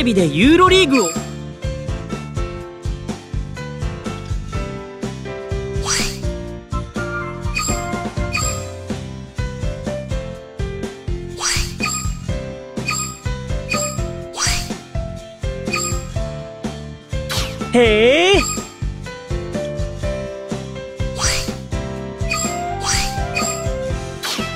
レビでユーロリーグを。へえ。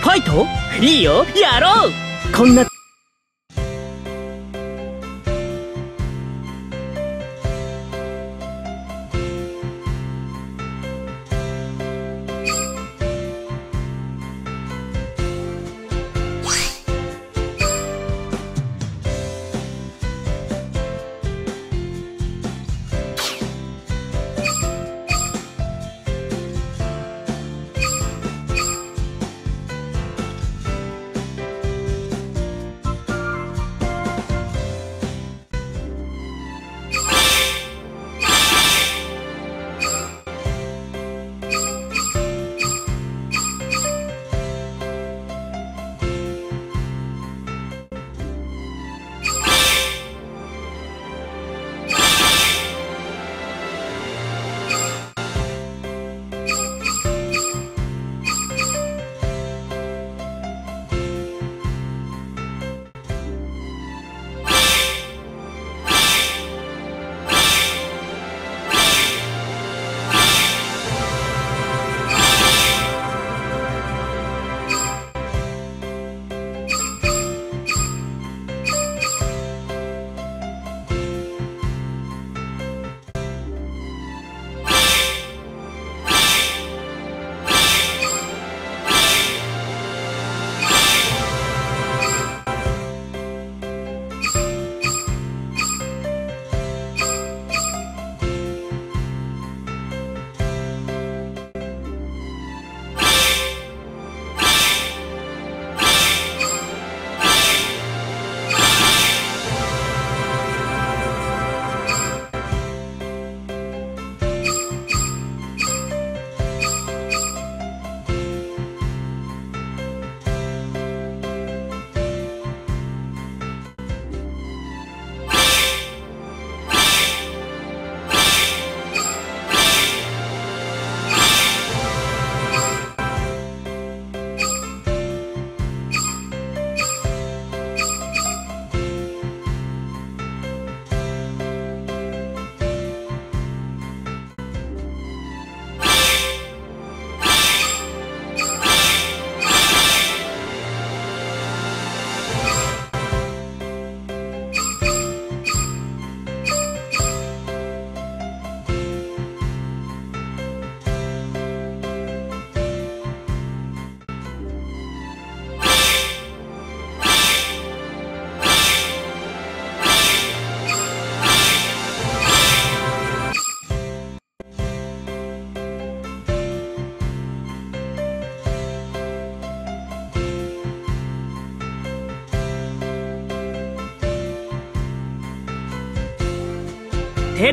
ファイト？いいよ。やろう。こんな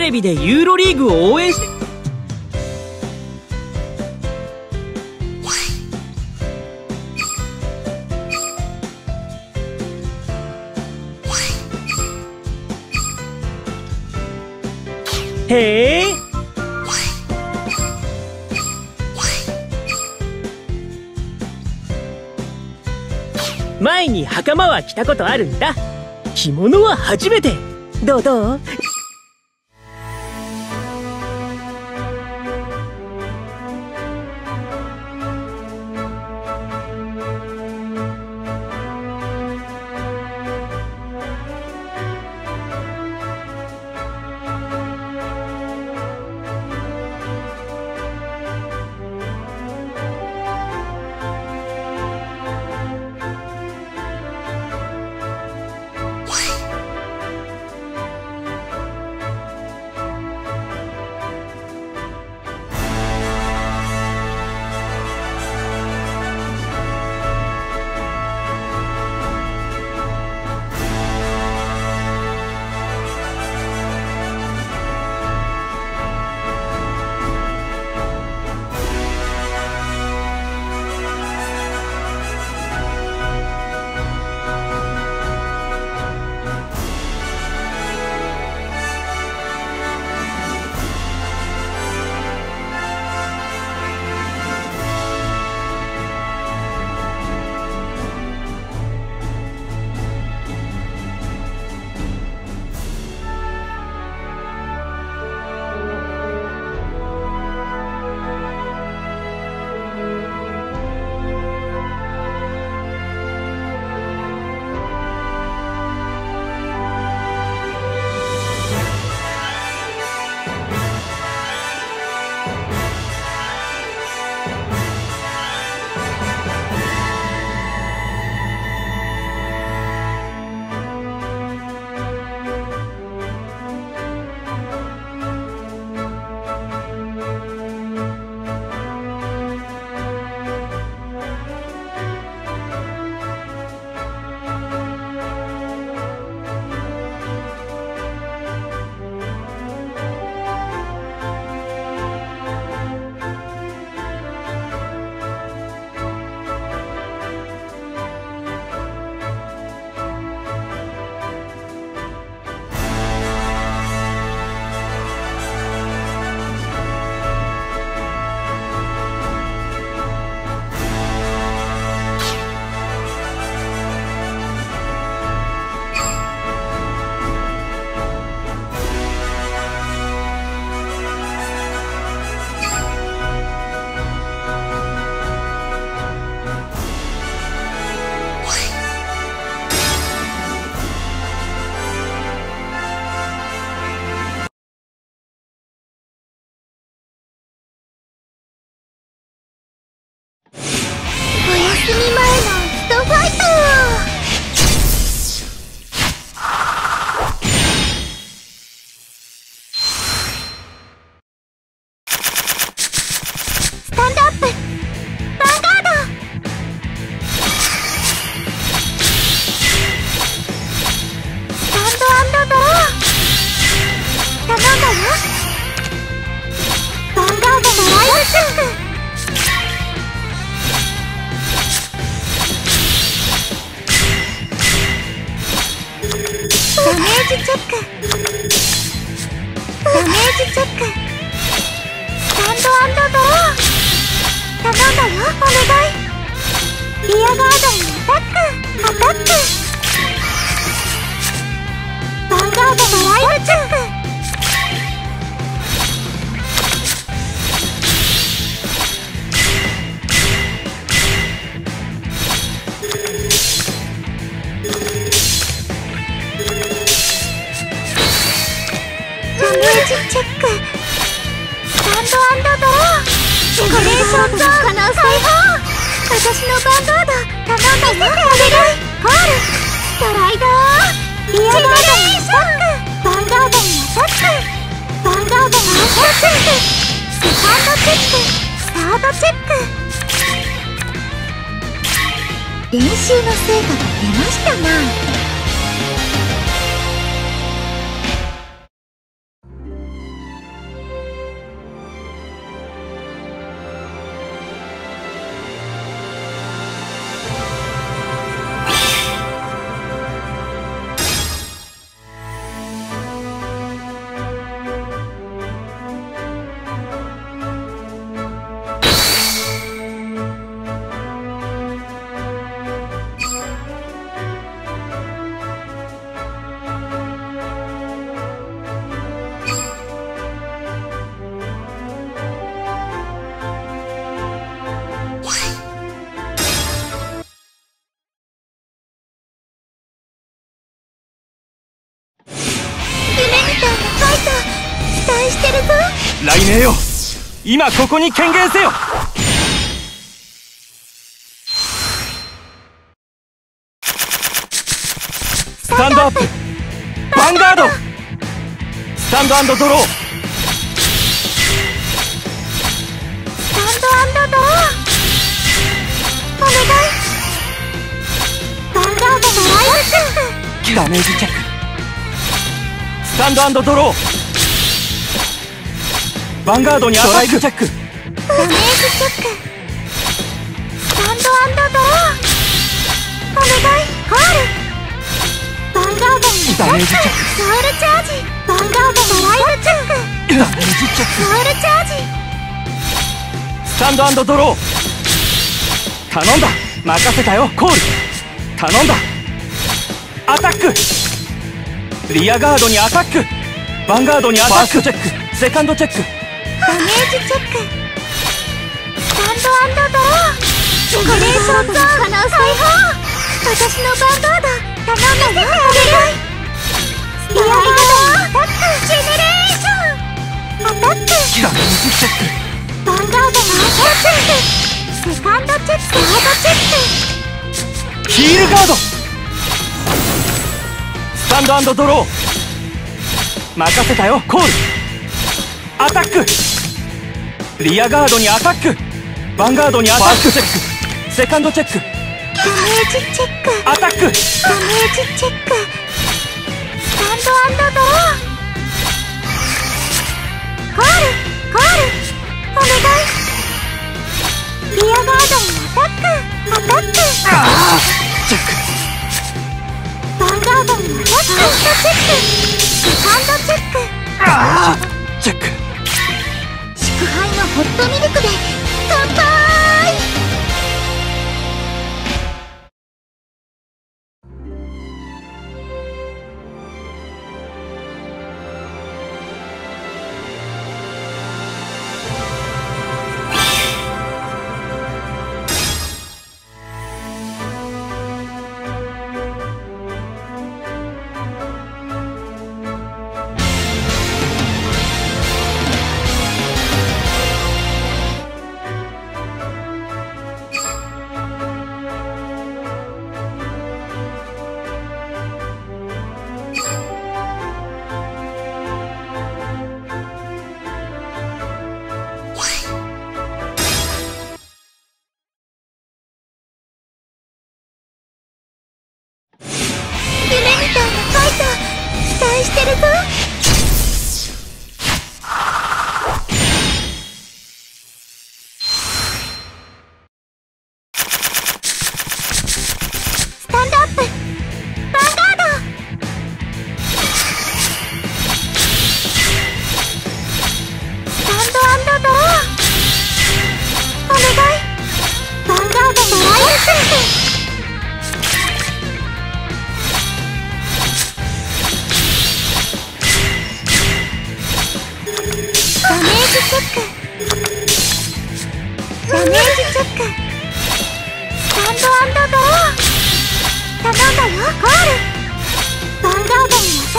レビでユーロリーグを応援してへえ。前に袴は着たことあるんだ。着物は初めて。どうどう？ージチェックダメージチェックスタンドドロー。頼んだよお願い。リアガードにアタックアタックバンガードのライブチェック可能解放私のヴァンガード頼んだよお願いコールストライドリアガードにアタックヴァンガードにアタックヴァンガードにアタックセカンドチェックスタートチェック練習の成果が出ましたな来年よ。今ここに権限せよ。スタンドアップ。ヴァンガード。スタンドドロー。スタンドドロー。お願い。ヴァンガードのライブ。ダメージチェック。スタンドドローヴァンガードにアタック。ダメージチェック。スタンドドローお願い。コール。ヴァンガード。にダメージチェックソウルチャージヴァンガード。のライブチェック。ダメージチェック。ソウルチャージスタンドドロー。頼んだ。任せたよ。コール。頼んだ。アタック。リアガードにアタック。ヴァンガードにアタック。チェック。セカンドチェックダメージチェックスタンドドローコレーションゾーン可能解放私のヴァンガード頼んだ。よお願いリアガードアタックジェネレーションアタックダメージチェックヴァンガードのアタックセカンドチェックサードチェックヒールガードスタンドドロー任せたよコールアタック。リアガードにアタック。ヴァンガードにアタック。チェックセカンドチェック。ダメージチェック。アタック。ダメージチェック。スタンドドローコール。コール。お願い。リアガードにアタック。アタック。ああチェックヴァンガードにアタック。チェックセカンドチェック。ああチェック。祝ミルクで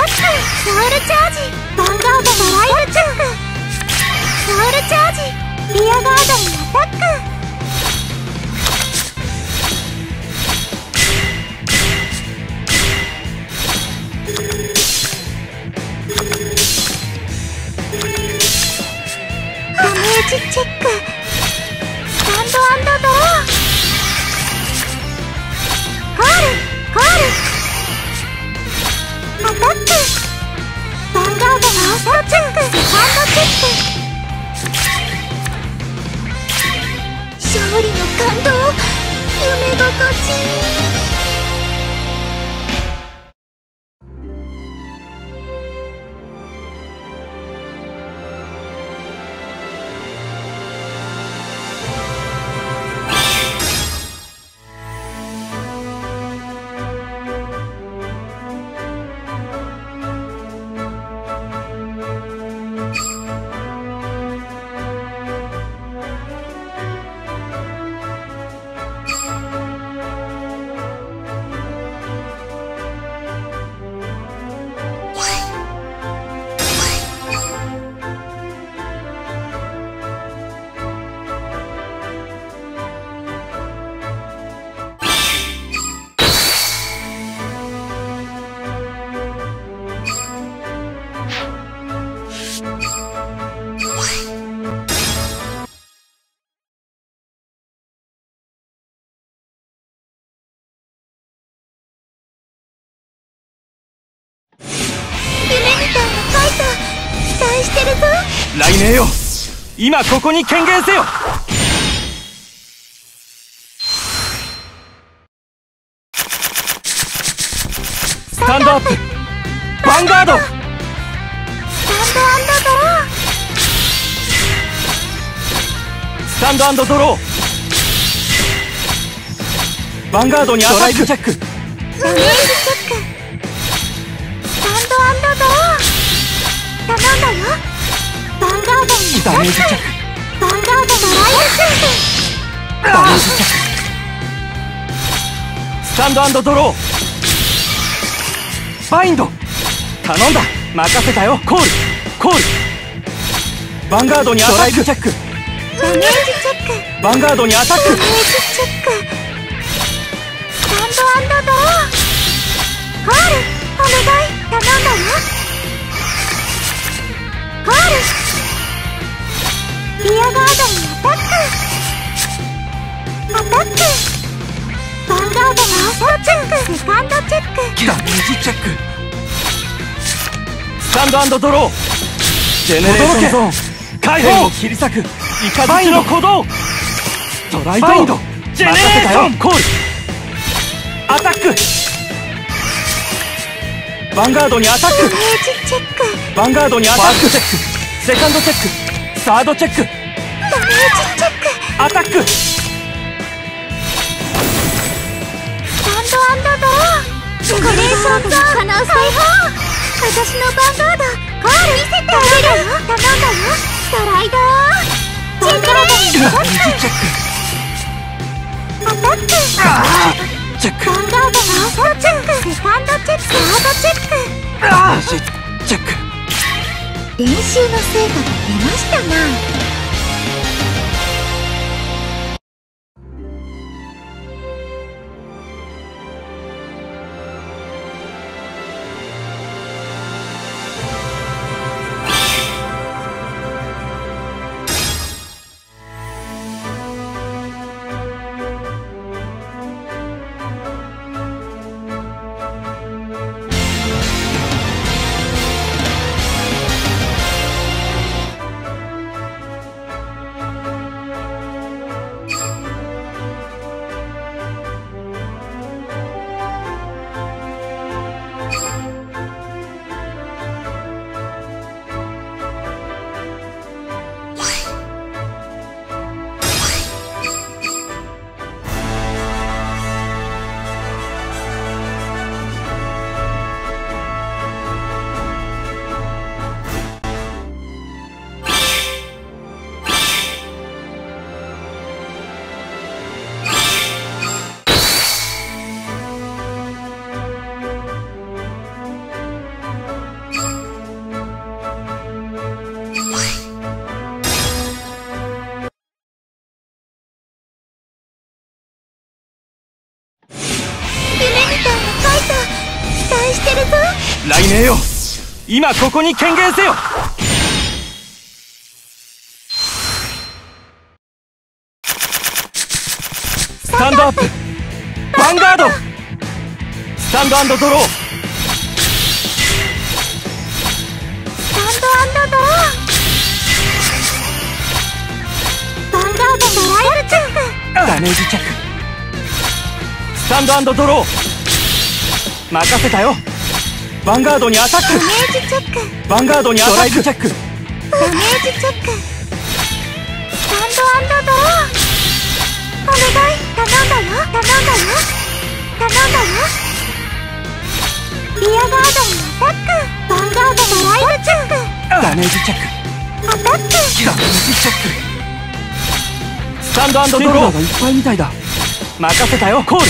ックソウルチャージヴァンガードドライブチェックソウルチャージリアガードにアタックダメージチェック。勝利の感動夢心地待してるぞ。雷鳴よ。今ここに権限せよ。スタンドアップ。ヴァンガード。スタンドドロースタンドドロー。ヴァンガードにアタックチェック。ダメージチェック。スタンドドロー頼んだよ。ヴァンガードにダメージチェックヴァンガードドライブチェックダメージチェックス。タンドドロー。バインド。頼んだ。任せたよ。コール。コール。ヴァンガードにアタック。チェックダメージチェック。ヴァンガードにアタック。ダメージチェックックセカンドチェック。ダメージチェック。スタンドドロー。ジェネレーションゾーン。海兵を切り裂く。雷の鼓動。ドライバインド。ジェネレーション。コール。アタック。ヴァンガードにアタック。ダメージチェック。ヴァンガードにアタックチェック。セカンドチェック。サードチェック。ダメージチェック。アタックージェネレーションゾーン可能解放私のヴァンガードコール見せてあげるよ頼んだよストライドジェネレーションチェックアタックあーチェックヴァンガードのアタックセカンドチェックサードチェックあーチチェック。練習の成果が出ましたな。今ここに権限せよ。スタンドアップ。ヴァンガード。スタンドアンドドロー。スタンドドローヴァンガードドライブチェックダメージチェック。スタンドアンドドロー。任せたよヴァンガードにアタック。ダメージチェック。ヴァンガードにアタック。チェックダメージチェック。スタンドドローお願い頼んだよ頼んだよ頼んだよリアガードにアタックヴァンガードドライブチェックダメー。ジチェックアタックダメージチェックスタンドアンドドローがいっぱいみたいだ。任せたよコール。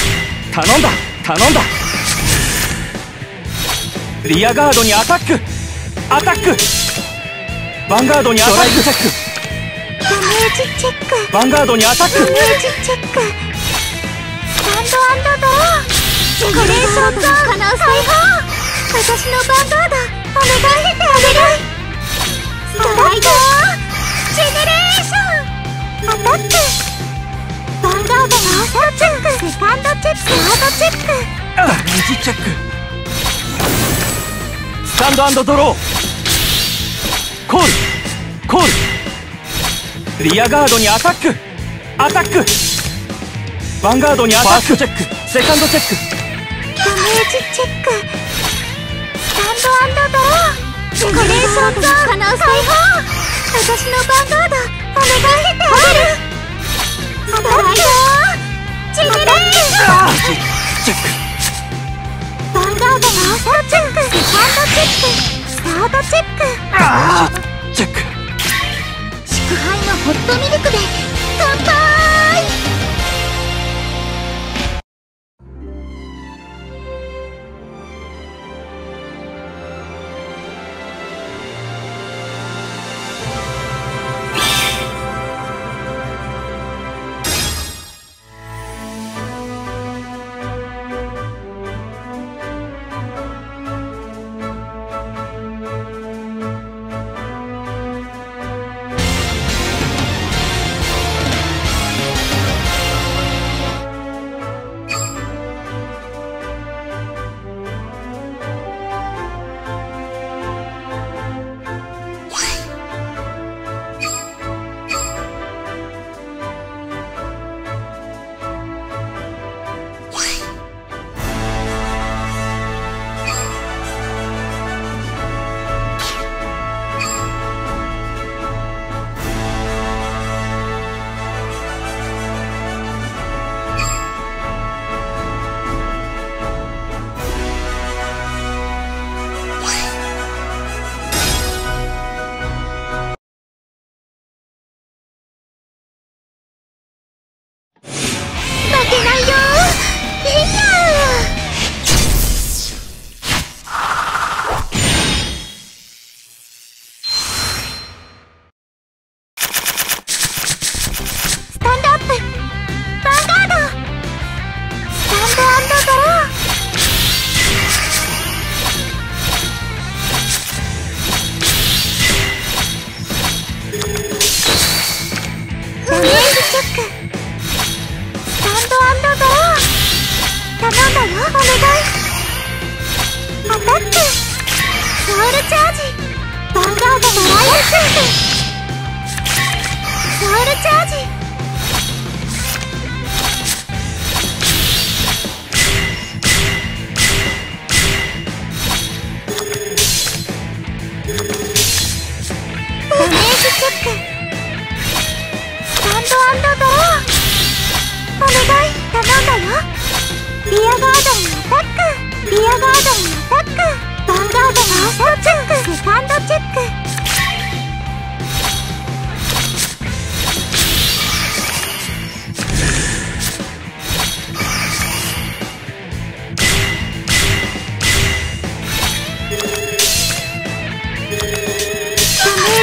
頼んだ頼んだリアガードにアタック。アタック。ヴァンガードにアタック。チェック。ダメージチェック。ヴァンガードにアタック。ダメージチェック。スタンドドロージェネレーションゾーン解放私のヴァンガードお願い。お願い。ストライドジェネレーション。アタック。ヴァンガードのアタチェック。セカンドチェック。サードチェック。ダメージチェックスタンドアンドドロー。コール。コール。リアガードにアタック。アタック。ヴァンガードにアタック。チェック。セカンドチェック。ダメージチェック。スタンドドロー。ジェネレーションゾーン解放。私のヴァンガードお願いホテルストライドジェネレーションあーチェック。ヴァンガードのアタックスタートチェックチェック。祝杯のホットミルクで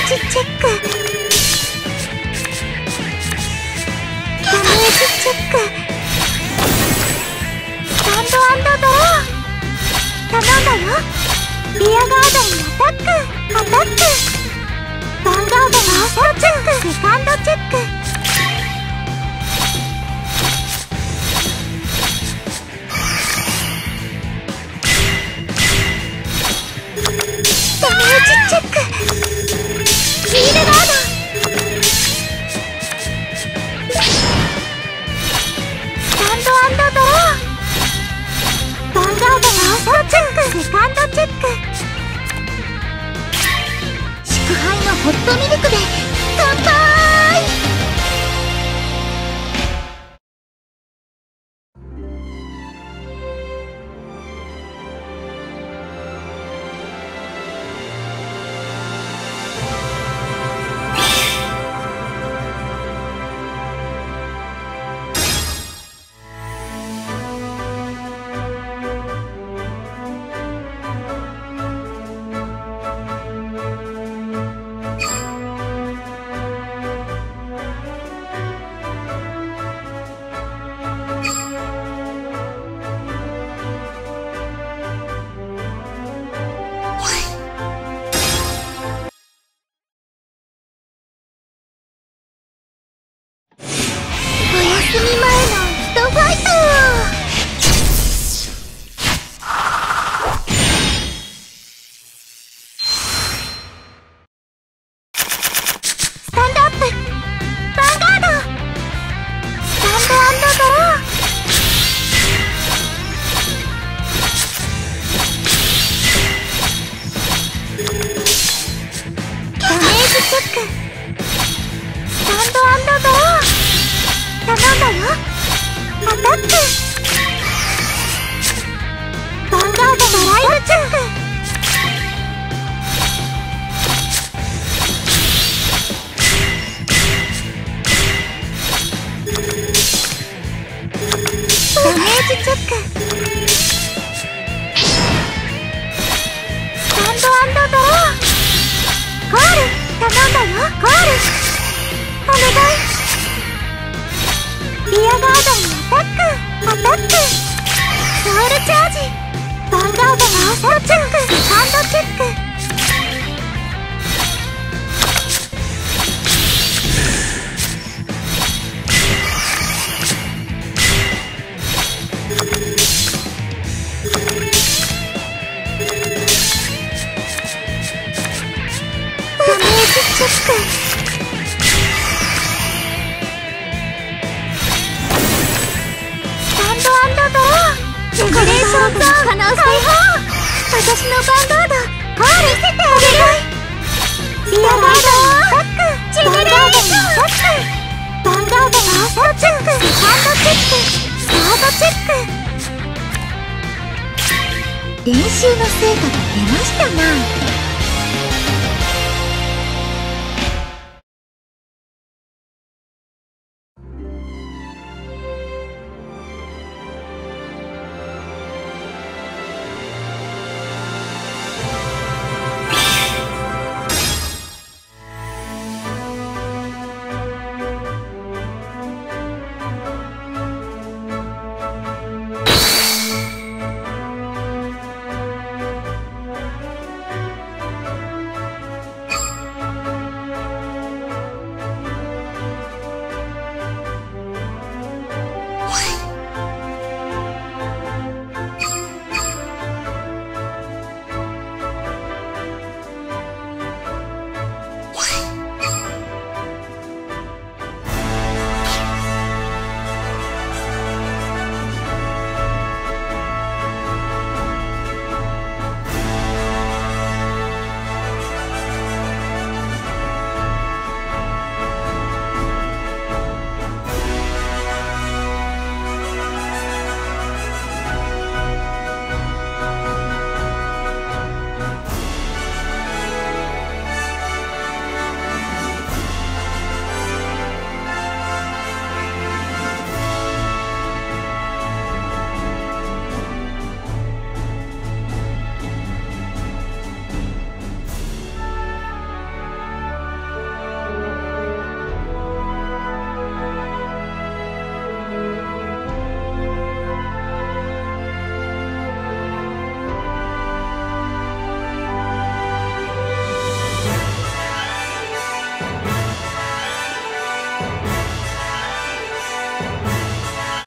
チェック。ダメージチェック。スタンドアンドロー頼んだよリアガードにアタック。アタック。バンガードにアタック。セカンドチェック。セカンドチェック。祝杯のホットミルクで。